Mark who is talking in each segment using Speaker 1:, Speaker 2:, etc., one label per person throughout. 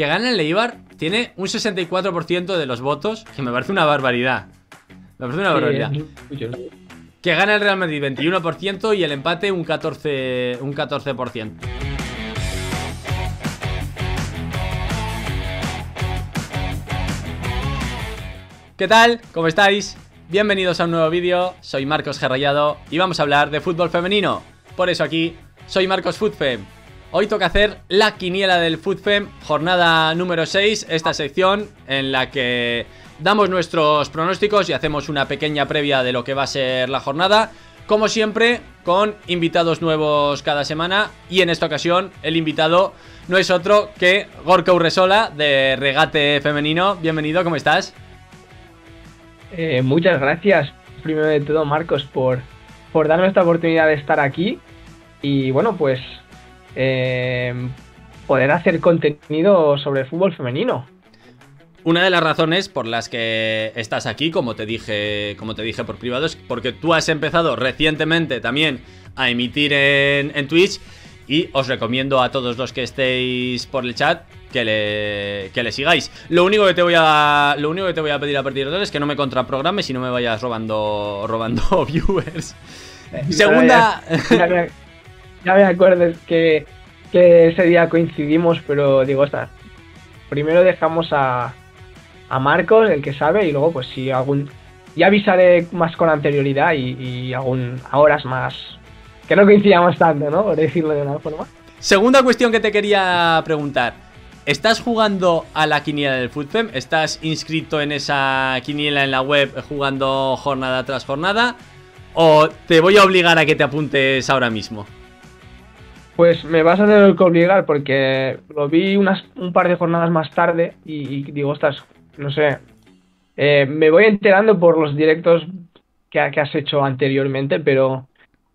Speaker 1: que gana el Eibar tiene un 64% de los votos, que me parece una barbaridad. Me parece una barbaridad. Que gana el Real Madrid 21% y el empate un 14%. Un 14%. ¿Qué tal? ¿Cómo estáis? Bienvenidos a un nuevo vídeo, soy Marcos Gerrallado y vamos a hablar de fútbol femenino. Por eso aquí, soy Marcos Footfem. Hoy toca hacer la quiniela del FUTFEM, jornada número 6, esta sección en la que damos nuestros pronósticos y hacemos una pequeña previa de lo que va a ser la jornada. Como siempre, con invitados nuevos cada semana y en esta ocasión el invitado no es otro que Gorka Urresola de Regate Femenino. Bienvenido, ¿cómo estás?
Speaker 2: Eh, muchas gracias, primero de todo, Marcos, por, por darme esta oportunidad de estar aquí. Y bueno, pues eh, poder hacer contenido sobre el fútbol femenino.
Speaker 1: Una de las razones por las que estás aquí, como te dije, como te dije por privado, es porque tú has empezado recientemente también a emitir en, Twitch y os recomiendo a todos los que estéis por el chat que le, que le sigáis. Lo único que te voy a lo único que te voy a pedir a partir de ahora es que no me contraprogrames y no me vayas robando robando viewers.
Speaker 2: Eh, Segunda ya me acuerdo que, ese día coincidimos, pero digo, está. Primero dejamos a, a Marcos, el que sabe, y luego, pues si algún. Ya avisaré más con anterioridad y, y algún a horas más. Que no coincidamos tanto, ¿no? Por decirlo de una forma.
Speaker 1: Segunda cuestión que te quería preguntar. ¿Estás jugando a la quiniela del FUTFEM? ¿Estás inscrito en esa quiniela en la web jugando jornada tras jornada? ¿O te voy a obligar a que te apuntes ahora mismo?
Speaker 2: Pues me vas a tener que obligar porque lo vi unas, un par de jornadas más tarde y, digo, ostras, no sé, eh, me voy enterando por los directos que, has hecho anteriormente, pero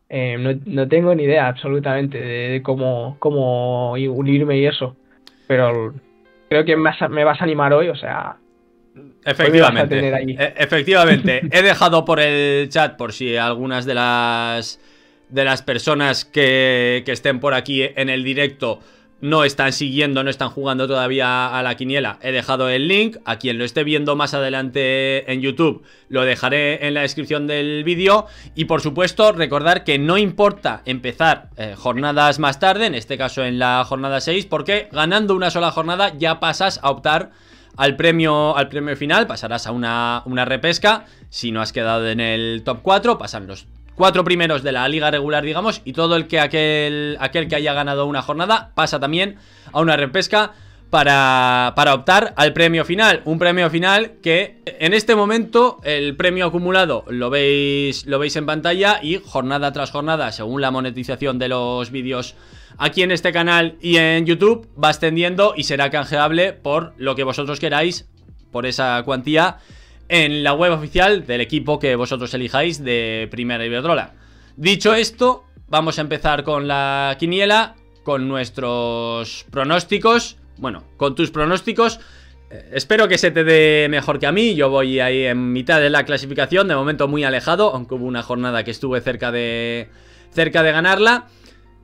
Speaker 2: eh, no, tengo ni idea absolutamente de, cómo, cómo unirme y eso. Pero creo que me vas a, animar hoy, o sea,
Speaker 1: Efectivamente. E, efectivamente. He dejado por el chat, por si algunas de las de las personas que, estén por aquí en el directo no están siguiendo, no están jugando todavía a la quiniela, he dejado el link. A quien lo esté viendo más adelante en YouTube, lo dejaré en la descripción del vídeo. Y por supuesto, recordar que no importa empezar eh, jornadas más tarde, en este caso en la jornada 6, porque ganando una sola jornada ya pasas a optar al premio, al premio final, pasarás a una, una repesca. Si no has quedado en el top 4, pasan los cuatro primeros de la liga regular, digamos, y todo el que aquel, aquel que haya ganado una jornada pasa también a una repesca para, para, optar al premio final. Un premio final que en este momento el premio acumulado lo veis, lo veis en pantalla y jornada tras jornada, según la monetización de los vídeos aquí en este canal y en YouTube, va ascendiendo y será canjeable por lo que vosotros queráis, por esa cuantía en la web oficial del equipo que vosotros elijáis de Primera Iberdrola. Dicho esto, vamos a empezar con la quiniela, con nuestros pronósticos. Bueno, con tus pronósticos. Eh, espero que se te dé mejor que a mí. Yo voy ahí en mitad de la clasificación, de momento muy alejado, aunque hubo una jornada que estuve cerca de, cerca de ganarla.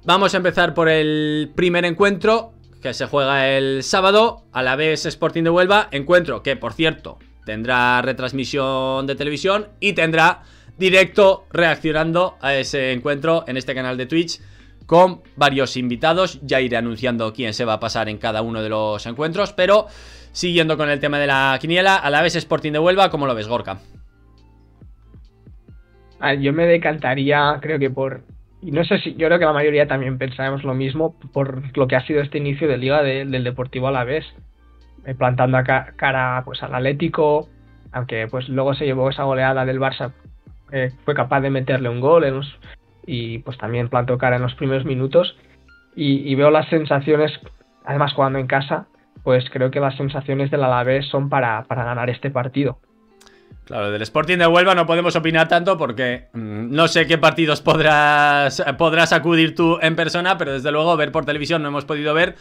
Speaker 1: Vamos a empezar por el primer encuentro, que se juega el sábado, a la vez Sporting de Huelva. Encuentro que, por cierto, tendrá retransmisión de televisión y tendrá directo reaccionando a ese encuentro en este canal de Twitch con varios invitados. Ya iré anunciando quién se va a pasar en cada uno de los encuentros, pero siguiendo con el tema de la quiniela, a la vez Sporting de Huelva, ¿cómo lo ves, Gorka?
Speaker 2: yo me decantaría, creo que por... Y no sé si, yo creo que la mayoría también pensaremos lo mismo por lo que ha sido este inicio de liga del Deportivo a la vez. Plantando cara pues al Atlético, aunque pues luego se llevó esa goleada del Barça, eh, fue capaz de meterle un gol y pues también plantó cara en los primeros minutos y, veo las sensaciones, además jugando en casa, pues creo que las sensaciones del Alavés son para, para ganar este partido.
Speaker 1: Claro, del Sporting de Huelva no podemos opinar tanto porque mm, no sé qué partidos podrás, podrás acudir tú en persona, pero desde luego ver por televisión no hemos podido ver.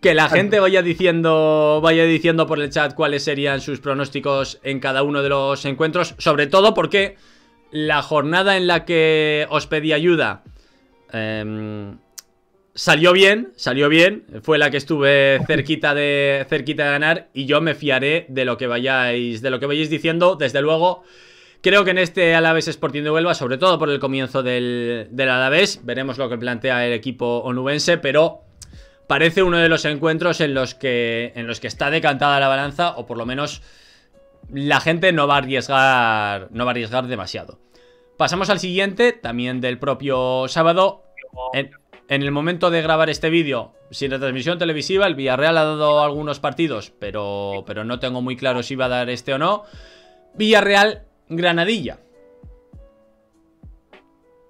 Speaker 1: Que la gente vaya diciendo, vaya diciendo por el chat cuáles serían sus pronósticos en cada uno de los encuentros, sobre todo porque la jornada en la que os pedí ayuda, em, salió bien, salió bien. Fue la que estuve cerquita de, cerquita de ganar. Y yo me fiaré de lo que vayáis, de lo que vayáis diciendo. Desde luego, creo que en este Alavés Sporting de Huelva, sobre todo por el comienzo del, del Alavés, veremos lo que plantea el equipo onubense, pero parece uno de los encuentros en los que, en los que está decantada la balanza, o por lo menos la gente no va a arriesgar, no va demasiado. Pasamos al siguiente, también del propio sábado. En, el momento de grabar este vídeo, sin retransmisión televisiva, el Villarreal ha dado algunos partidos, pero, pero no tengo muy claro si va a dar este o no. Villarreal, Granadilla.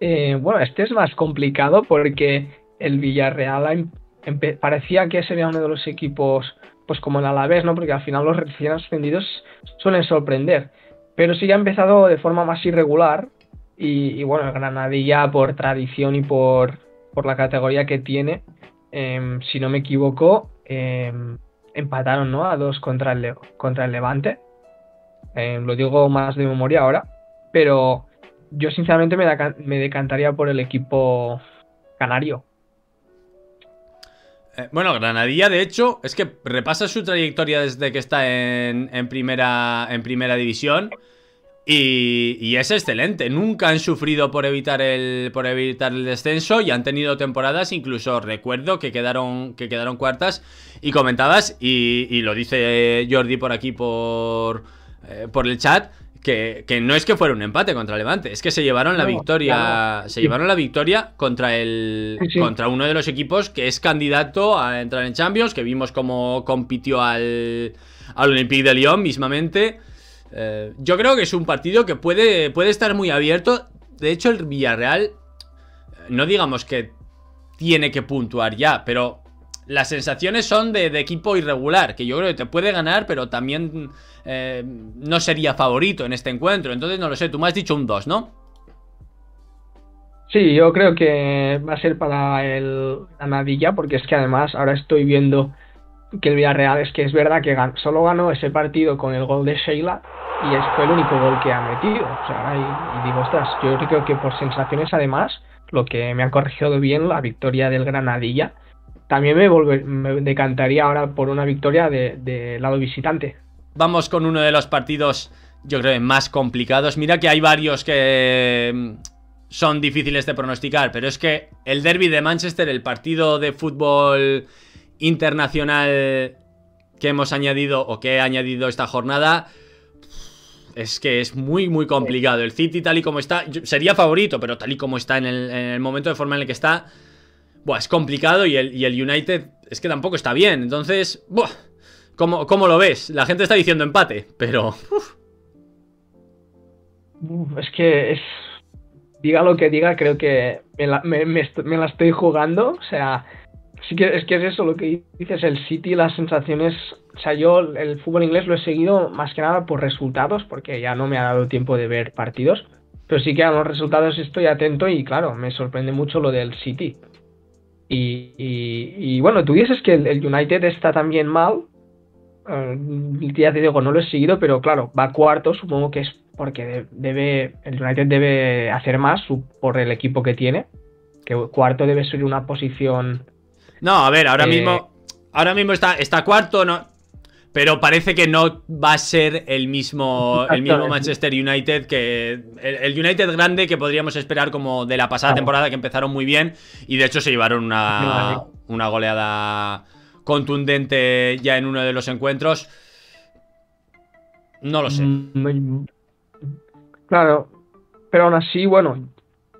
Speaker 2: Eh, bueno, este es más complicado porque el Villarreal parecía que sería uno de los equipos, pues como el Alavés, ¿no? Porque al final los recién ascendidos suelen sorprender. Pero sí ha empezado de forma más irregular. Y, bueno, el Granadilla, por tradición y por, por la categoría que tiene, em, si no me equivoco, em, empataron ¿no? a dos contra el, contra el Levante. Em, lo digo más de memoria ahora. Pero yo sinceramente me, me decantaría por el equipo canario.
Speaker 1: Eh, bueno, Granadilla, de hecho, es que repasa su trayectoria desde que está en, primera, en primera división. Y, es excelente. Nunca han sufrido por evitar el, por evitar el descenso y han tenido temporadas, incluso recuerdo que quedaron, que quedaron cuartas y comentadas. Y, lo dice Jordi por aquí por, eh, por el chat que, no es que fuera un empate contra Levante, es que se llevaron la victoria. Se llevaron la victoria contra el. contra uno de los equipos que es candidato a entrar en Champions. Que vimos cómo compitió al. al Olympique de Lyon mismamente. Eh, yo creo que es un partido que puede, puede estar muy abierto. De hecho, el Villarreal. No digamos que tiene que puntuar ya, pero las sensaciones son de, equipo irregular, que yo creo que te puede ganar, pero también eh, no sería favorito en este encuentro. Entonces, no lo sé, tú me has dicho un 2, ¿no?
Speaker 2: Sí, yo creo que va a ser para el Anadilla, porque es que además ahora estoy viendo que el Villarreal es que es verdad que solo ganó ese partido con el gol de Sheila y es, fue el único gol que ha metido. O sea, y, y digo, ostras, yo creo que por sensaciones además, lo que me han corregido bien, la victoria del Granadilla, también me, me decantaría ahora por una victoria de, lado visitante.
Speaker 1: Vamos con uno de los partidos, yo creo, más complicados. Mira que hay varios que mm, son difíciles de pronosticar, pero es que el derby de Manchester, el partido de fútbol internacional que hemos añadido o que he añadido esta jornada, es que es muy, muy complicado. El City, tal y como está, sería favorito, pero tal y como está en el, en el momento de forma en el que está, Buah, es complicado y el, United es que tampoco está bien. Entonces, buah, ¿cómo, lo ves? La gente está diciendo empate, pero...
Speaker 2: es que es... Diga lo que diga, creo que me la, estoy jugando. O sea, sí es que es eso lo que dices, el City, las sensaciones... O sea, yo el fútbol inglés lo he seguido más que nada por resultados, porque ya no me ha dado tiempo de ver partidos. Pero sí que a los resultados estoy atento y claro, me sorprende mucho lo del City. Y, bueno, tú dices que el, United está también mal. Eh, ya te digo, no lo he seguido, pero claro, va cuarto, supongo que es porque debe el United debe hacer más por el equipo que tiene. Que cuarto debe ser una posición.
Speaker 1: No, a ver, ahora mismo. Ahora mismo está, está cuarto, no. Pero parece que no va a ser el mismo, el mismo Manchester United que. El, United grande que podríamos esperar como de la pasada temporada, que empezaron muy bien. Y de hecho se llevaron una, una goleada contundente ya en uno de los encuentros. No lo sé. Mm,
Speaker 2: claro. Pero aún así, bueno.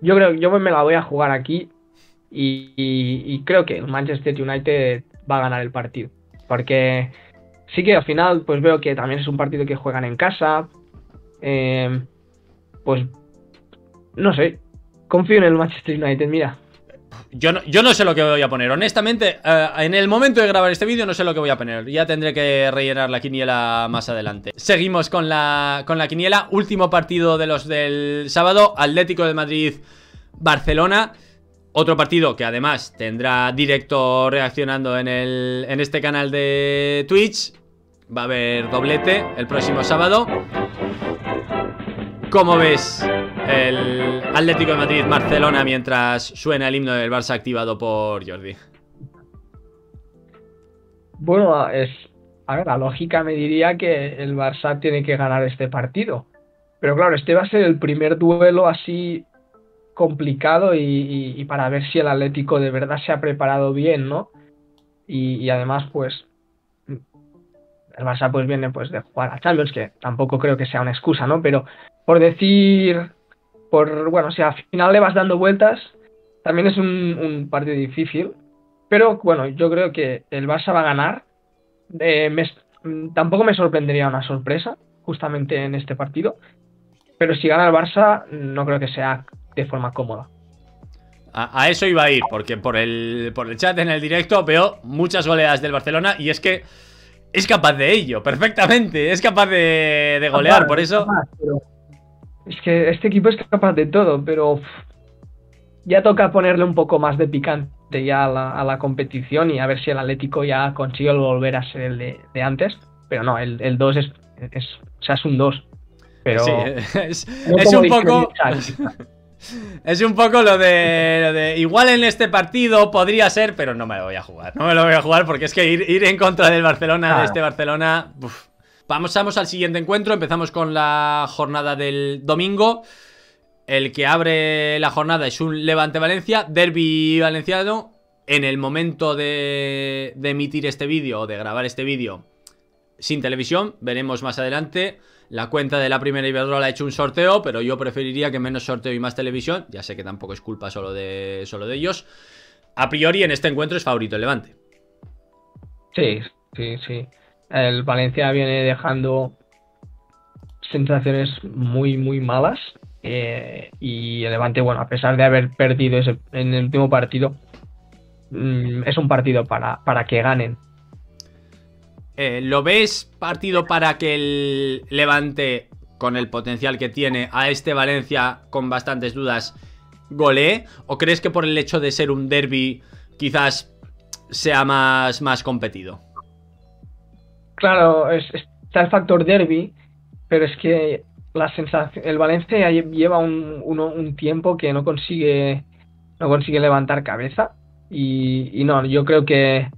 Speaker 2: Yo creo yo me la voy a jugar aquí. y creo que el Manchester United va a ganar el partido. Porque sí que al final pues veo que también es un partido que juegan en casa. Eh, pues no sé, confío en el Manchester United, mira.
Speaker 1: Yo no, yo no sé lo que voy a poner, honestamente, eh, en el momento de grabar este vídeo no sé lo que voy a poner, ya tendré que rellenar la quiniela más adelante. Seguimos con la, con la quiniela, último partido de los del sábado, Atlético de Madrid, Barcelona. Otro partido que además tendrá directo reaccionando en, el, en este canal de Twitch. Va a haber doblete el próximo sábado. ¿Cómo ves el Atlético de Madrid-Barcelona mientras suena el himno del Barça activado por Jordi?
Speaker 2: Bueno, es. A ver, la lógica me diría que el Barça tiene que ganar este partido. Pero claro, este va a ser el primer duelo así complicado y, para ver si el Atlético de verdad se ha preparado bien, ¿no? Y, además, pues, el Barça pues viene pues de jugar a Champions, que tampoco creo que sea una excusa, ¿no? Pero por decir, por, bueno, si al final le vas dando vueltas, también es un, partido difícil. Pero bueno, yo creo que el Barça va a ganar. Eh, tampoco me sorprendería una sorpresa, justamente en este partido. Pero si gana el Barça, no creo que sea de forma cómoda.
Speaker 1: A, eso iba a ir, porque por el, por el chat en el directo veo muchas goleadas del Barcelona y es que es capaz de ello, perfectamente. Es capaz de, golear, por eso.
Speaker 2: es que este equipo es capaz de todo, pero ya toca ponerle un poco más de picante ya a la, competición y a ver si el Atlético ya consigue volver a ser el de, antes. Pero no, el 2 es, es, o sea, es un 2. Pero
Speaker 1: es, un poco. Es un poco lo de, Igual en este partido podría ser, pero no me lo voy a jugar. No me lo voy a jugar porque es que ir, en contra del Barcelona, de este Barcelona. Vamos, vamos al siguiente encuentro. Empezamos con la jornada del domingo. El que abre la jornada es un Levante Valencia, Derby Valenciano. En el momento de, de emitir este vídeo o de grabar este vídeo sin televisión, veremos más adelante. La cuenta de la primera Iberdrola ha hecho un sorteo, pero yo preferiría que menos sorteo y más televisión. Ya sé que tampoco es culpa solo de, solo de ellos. A priori, en este encuentro es favorito el Levante.
Speaker 2: Sí, sí, sí. El Valencia viene dejando sensaciones muy, muy malas. Eh, y el Levante, bueno, a pesar de haber perdido en el último partido, mm, es un partido para, para que ganen.
Speaker 1: Eh, ¿Lo ves partido para que el Levante, con el potencial que tiene, a este Valencia con bastantes dudas, golee? ¿O crees que por el hecho de ser un derby quizás sea más, más competido?
Speaker 2: Claro, está el factor derby, pero es que la sensación, el Valencia lleva un, tiempo que no consigue, no consigue levantar cabeza y, y no, yo creo que,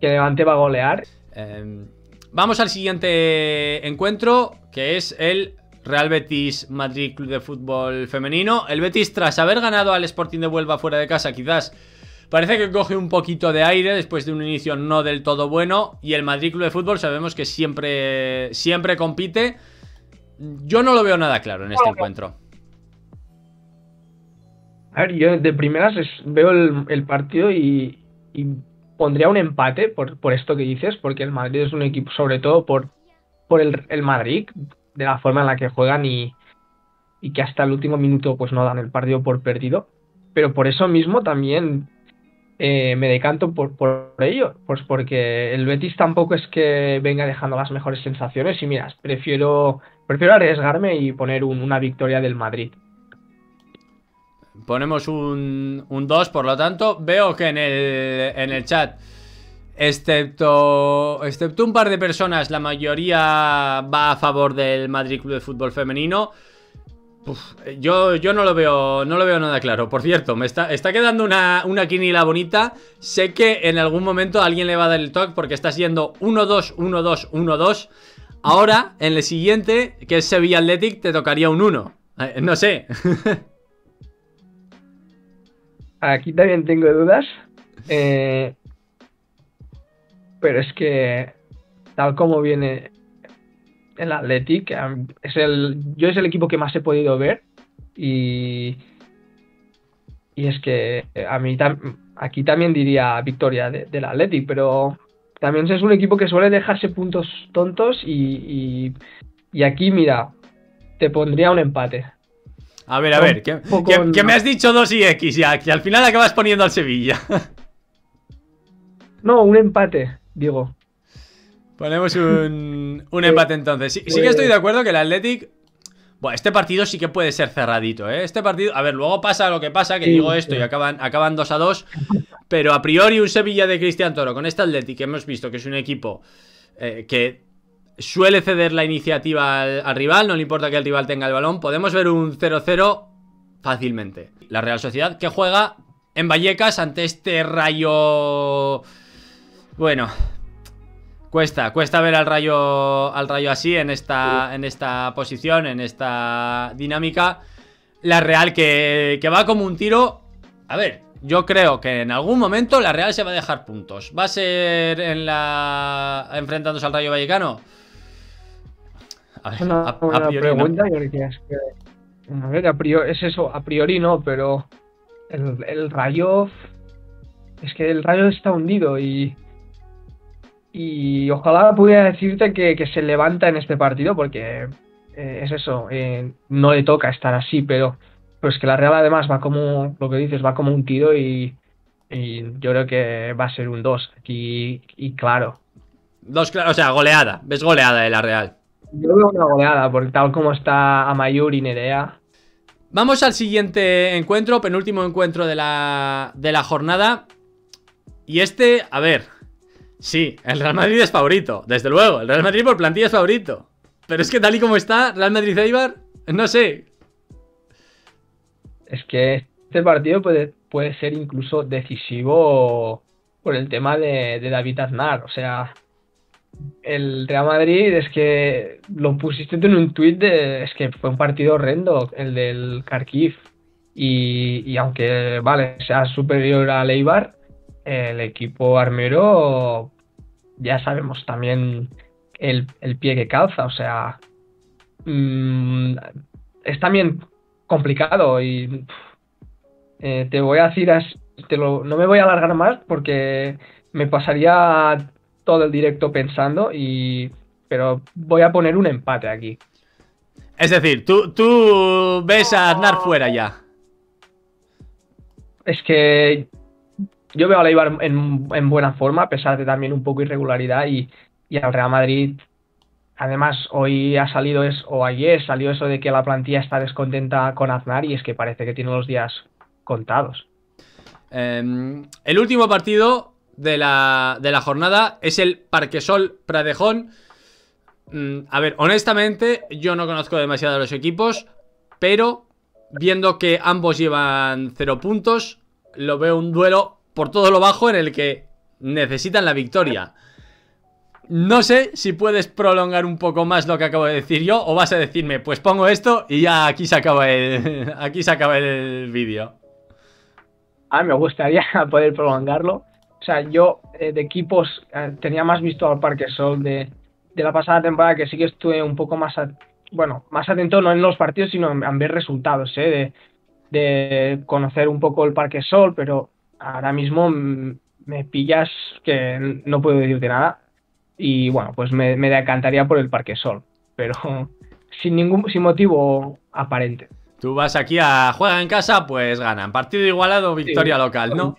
Speaker 2: que Levante va a golear
Speaker 1: Em, vamos al siguiente encuentro, que es el Real Betis Madrid Club de Fútbol Femenino. El Betis, tras haber ganado al Sporting de Huelva fuera de casa, quizás parece que coge un poquito de aire después de un inicio no del todo bueno. Y el Madrid Club de Fútbol sabemos que siempre, siempre compite. Yo no lo veo nada claro en este encuentro.
Speaker 2: A ver, yo de primeras veo el, partido y pondría un empate por, por esto que dices, porque el Madrid es un equipo, sobre todo por, por el, el Madrid, de la forma en la que juegan y, y que hasta el último minuto pues no dan el partido por perdido. Pero por eso mismo también eh, me decanto por, por ello, pues porque el Betis tampoco es que venga dejando las mejores sensaciones y miras, prefiero, prefiero arriesgarme y poner una victoria del Madrid.
Speaker 1: Ponemos un, un 2, por lo tanto, veo que en el, en el chat, excepto, excepto un par de personas, la mayoría va a favor del Madrid Club de Fútbol Femenino. yo, yo no lo veo no lo veo nada claro. Por cierto, me está, está quedando una, una quinila bonita. Sé que en algún momento alguien le va a dar el toque porque está siendo 1-2, 1-2, 1-2. Ahora, en el siguiente, que es Sevilla Athletic, te tocaría un 1. Eh, no sé.
Speaker 2: Aquí también tengo dudas. Eh, pero es que tal como viene el Athletic, yo es el equipo que más he podido ver y, y es que a mí aquí también diría victoria del Athletic, pero también es un equipo que suele dejarse puntos tontos y, y aquí mira, te pondría un empate.
Speaker 1: A ver, a ver, que, me has dicho 2 y X ya, que al final acabas poniendo al Sevilla.
Speaker 2: no, un empate, digo.
Speaker 1: Ponemos un, un empate entonces. Sí, que estoy de acuerdo que el Athletic. Bueno, este partido sí que puede ser cerradito, ¿eh? Este partido. A ver, luego pasa lo que pasa, que digo esto y acaban, acaban 2 a 2. Pero a priori, un Sevilla de Cristian Toro con este Athletic que hemos visto que es un equipo eh, que suele ceder la iniciativa al, rival, no le importa que el rival tenga el balón. Podemos ver un 0-0 fácilmente. La Real Sociedad que juega en Vallecas ante este rayo... Bueno, Cuesta, cuesta ver al rayo, al rayo así en esta, en esta posición, en esta dinámica. La Real que, que va como un tiro. A ver, yo creo que en algún momento la Real se va a dejar puntos. ¿Va a ser en la. enfrentándose al Rayo Vallecano?
Speaker 2: A ver, a, priori pregunta, no. es que. A ver, a priori, es eso, a priori no, pero. El, el Rayo. Es que el Rayo está hundido y. Y ojalá pudiera decirte que, que se levanta en este partido, porque eh, es eso, eh, no le toca estar así, pero pues que la Real además va como, lo que dices, va como un tiro y, yo creo que va a ser un 2 aquí y claro.
Speaker 1: Dos, o sea, goleada, ves goleada de la Real.
Speaker 2: Yo veo una goleada, porque tal como está Amayur y Nerea.
Speaker 1: Vamos al siguiente encuentro, penúltimo encuentro de la, de la jornada. Y este, a ver, sí, el Real Madrid es favorito, desde luego, el Real Madrid por plantilla es favorito. Pero es que tal y como está, Real Madrid-Eibar, no sé,
Speaker 2: es que este partido puede, puede ser incluso decisivo por el tema de, David Aznar. O sea, el Real Madrid es que lo pusiste en un tuit de, es que fue un partido horrendo el del Kharkiv. Y, aunque vale sea superior a Leibar el equipo armero ya sabemos también el, pie que calza o sea mm, es también complicado y eh, te voy a decir, te no me voy a alargar más porque me pasaría todo el directo pensando y pero voy a poner un empate aquí.
Speaker 1: Es decir, tú, tú ves a Aznar fuera ya.
Speaker 2: Es que yo veo a Leibar en, en buena forma, a pesar de también un poco irregularidad, y, y al Real Madrid Además, hoy ha salido eso, o ayer salió eso de que la plantilla está descontenta con Aznar y es que parece que tiene los días contados.
Speaker 1: Em, el último partido de la, de la, jornada es el Parquesol Pradejón. Mm, a ver, honestamente, yo no conozco demasiado los equipos, pero viendo que ambos llevan cero puntos, lo veo un duelo por todo lo bajo en el que necesitan la victoria. No sé si puedes prolongar un poco más lo que acabo de decir yo o vas a decirme, pues pongo esto y ya aquí se acaba el, aquí se acaba el vídeo.
Speaker 2: A mí me gustaría poder prolongarlo. O sea, yo eh, de equipos eh, tenía más visto al Parque Sol de, la pasada temporada que sí que estuve un poco más, bueno, más atento no en los partidos sino en, ver resultados, ¿eh? de, de conocer un poco el Parque Sol, pero ahora mismo me pillas que no puedo decirte nada y bueno, pues me, me decantaría por el Parque Sol, pero sin ningún sin motivo aparente.
Speaker 1: Tú vas aquí a juega en casa, pues ganan. Partido igualado, victoria local, ¿no?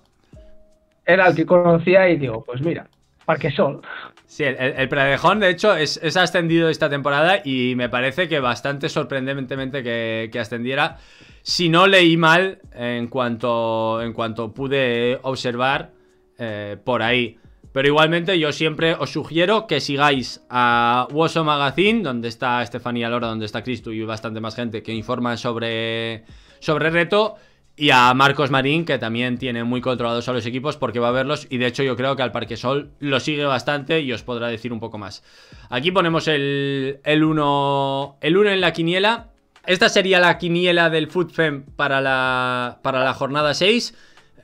Speaker 2: Era el que conocía y digo, pues mira, Parque Sol.
Speaker 1: Sí, el, el Predejón, de hecho, es, ascendido esta temporada y me parece que bastante sorprendentemente que, que, ascendiera. Si no leí mal en cuanto, en cuanto pude observar eh, por ahí. Pero igualmente yo siempre os sugiero que sigáis a Woso Magazine, donde está Estefanía Lora, donde está Cristo y bastante más gente que informa sobre, sobre reto. Y a Marcos Marín, que también tiene muy controlados a los equipos porque va a verlos. Y de hecho yo creo que al Parque Sol lo sigue bastante y os podrá decir un poco más. Aquí ponemos el 1 el uno, el uno en la quiniela. Esta sería la quiniela del FoodFem para la, para la jornada 6.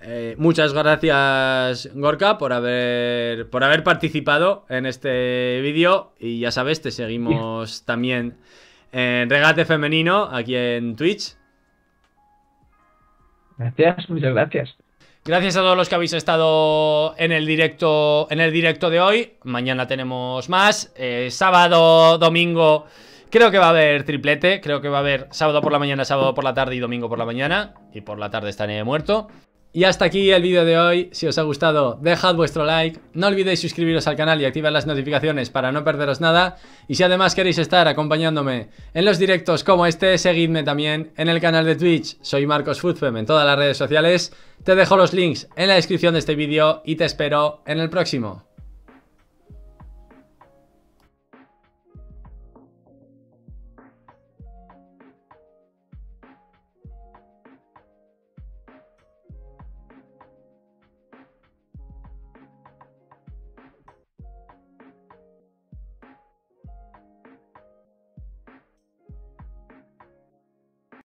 Speaker 1: Eh, muchas gracias Gorka por haber, por haber participado en este vídeo y ya sabes, te seguimos también en Regate Femenino aquí en Twitch.
Speaker 2: Gracias, muchas gracias.
Speaker 1: Gracias a todos los que habéis estado en el directo, en el directo de hoy. Mañana tenemos más. Eh, sábado, domingo, creo que va a haber triplete. Creo que va a haber sábado por la mañana, sábado por la tarde y domingo por la mañana. Y por la tarde estaré muerto. Y hasta aquí el vídeo de hoy, si os ha gustado dejad vuestro like, no olvidéis suscribiros al canal y activar las notificaciones para no perderos nada. Y si además queréis estar acompañándome en los directos como este, seguidme también en el canal de Twitch, soy Marcos Foodfem en todas las redes sociales, te dejo los links en la descripción de este vídeo y te espero en el próximo.